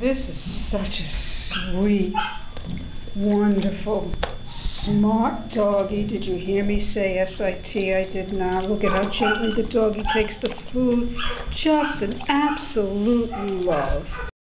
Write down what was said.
This is such a sweet, wonderful, smart doggy. Did you hear me say S-I-T? I did not. Look at how gently the doggy takes the food. Just an absolute love.